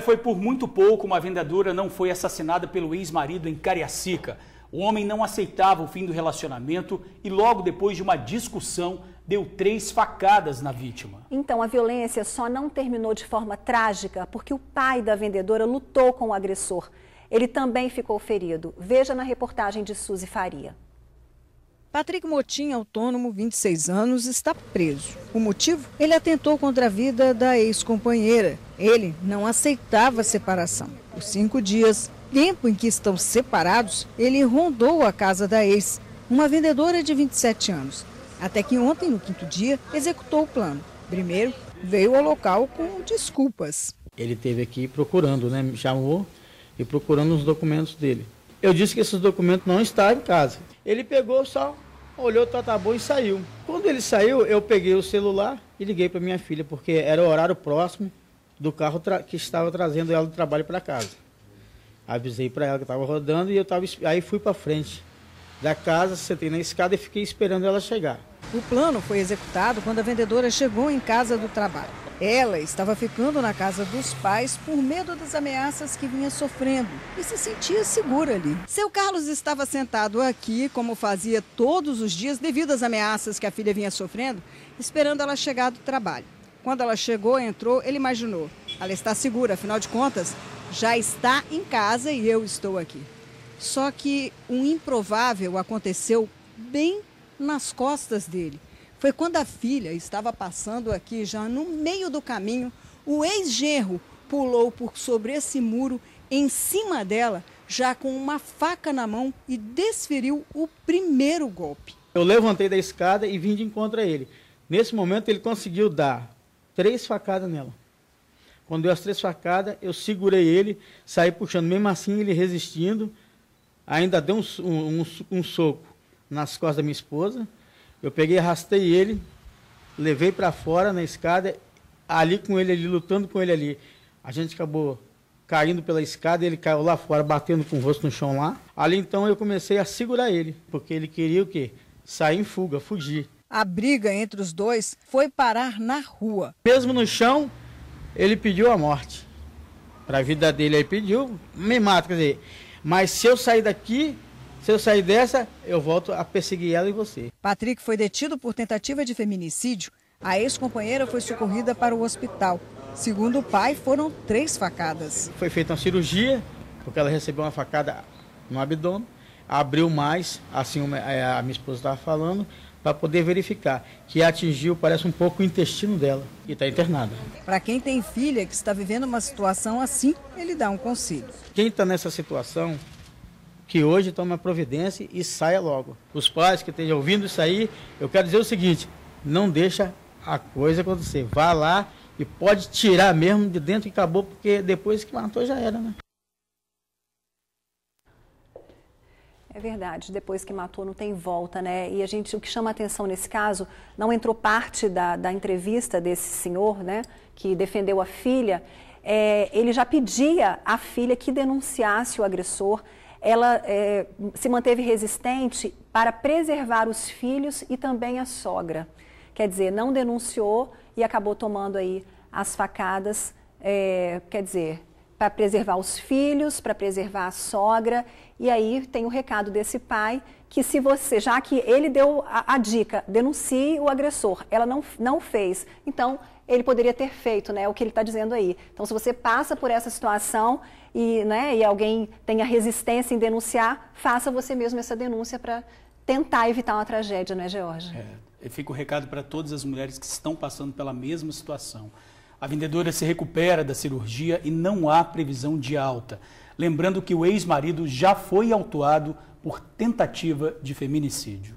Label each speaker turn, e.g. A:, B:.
A: Foi por muito pouco uma vendedora não foi assassinada pelo ex-marido em Cariacica. O homem não aceitava o fim do relacionamento e logo depois de uma discussão deu três facadas na vítima.
B: Então a violência só não terminou de forma trágica porque o pai da vendedora lutou com o agressor. Ele também ficou ferido. Veja na reportagem de Suzy Faria.
C: Patrick Motim, autônomo, 26 anos, está preso. O motivo? Ele atentou contra a vida da ex-companheira. Ele não aceitava a separação. Por cinco dias, tempo em que estão separados, ele rondou a casa da ex, uma vendedora de 27 anos. Até que ontem, no quinto dia, executou o plano. Primeiro, veio ao local com desculpas.
D: Ele teve aqui procurando, né? Me chamou e procurando os documentos dele. Eu disse que esses documentos não estavam em casa. Ele pegou só, olhou, tá, tá bom e saiu. Quando ele saiu, eu peguei o celular e liguei para minha filha, porque era o horário próximo do carro que estava trazendo ela do trabalho para casa. Avisei para ela que estava rodando e eu tava, aí fui para frente da casa, sentei na escada e fiquei esperando ela chegar.
C: O plano foi executado quando a vendedora chegou em casa do trabalho. Ela estava ficando na casa dos pais por medo das ameaças que vinha sofrendo e se sentia segura ali. Seu Carlos estava sentado aqui, como fazia todos os dias, devido às ameaças que a filha vinha sofrendo, esperando ela chegar do trabalho. Quando ela chegou, entrou, ele imaginou: ela está segura, afinal de contas, já está em casa e eu estou aqui. Só que um improvável aconteceu bem nas costas dele. Foi quando a filha estava passando aqui, já no meio do caminho, o ex-genro pulou por sobre esse muro em cima dela, já com uma faca na mão e desferiu o primeiro golpe.
D: Eu levantei da escada e vim de encontro a ele. Nesse momento ele conseguiu dar três facadas nela. Quando deu as três facadas, eu segurei ele, saí puxando, mesmo assim ele resistindo, ainda deu um, um, um soco nas costas da minha esposa, eu peguei, arrastei ele, levei para fora na escada, ali com ele ali, lutando com ele ali. A gente acabou caindo pela escada, ele caiu lá fora, batendo com o rosto no chão lá. Ali então eu comecei a segurar ele, porque ele queria o quê? Sair em fuga, fugir.
C: A briga entre os dois foi parar na rua.
D: Mesmo no chão, ele pediu a morte. Para a vida dele, ele pediu, me mata, quer dizer. Mas se eu sair daqui, se eu sair dessa, eu volto a perseguir ela e você.
C: Patrick foi detido por tentativa de feminicídio. A ex-companheira foi socorrida para o hospital. Segundo o pai, foram três facadas.
D: Foi feita uma cirurgia, porque ela recebeu uma facada no abdômen, abriu mais, assim é, a minha esposa estava falando, para poder verificar que atingiu, parece um pouco o intestino dela e está internada.
C: Para quem tem filha que está vivendo uma situação assim, ele dá um conselho.
D: Quem está nessa situação, que hoje tome a providência e saia logo. Os pais que estejam ouvindo isso aí, eu quero dizer o seguinte: não deixa a coisa acontecer. Vá lá e pode tirar mesmo de dentro e acabou, porque depois que matou já era, né?
B: É verdade, depois que matou não tem volta, né? E a gente, o que chama atenção nesse caso, não entrou parte da, da entrevista desse senhor, né, que defendeu a filha, é, ele já pedia à filha que denunciasse o agressor, ela é, se manteve resistente para preservar os filhos e também a sogra. Quer dizer, não denunciou e acabou tomando aí as facadas, é, quer dizer, para preservar os filhos, para preservar a sogra. E aí tem o recado desse pai que se você, já que ele deu a, a dica, denuncie o agressor, ela não, não fez, então ele poderia ter feito, né? O que ele está dizendo aí. Então, se você passa por essa situação e, né, e alguém tenha resistência em denunciar, faça você mesmo essa denúncia para tentar evitar uma tragédia, não é, George?
A: É, fica o recado para todas as mulheres que estão passando pela mesma situação. A vendedora se recupera da cirurgia e não há previsão de alta. Lembrando que o ex-marido já foi autuado por tentativa de feminicídio.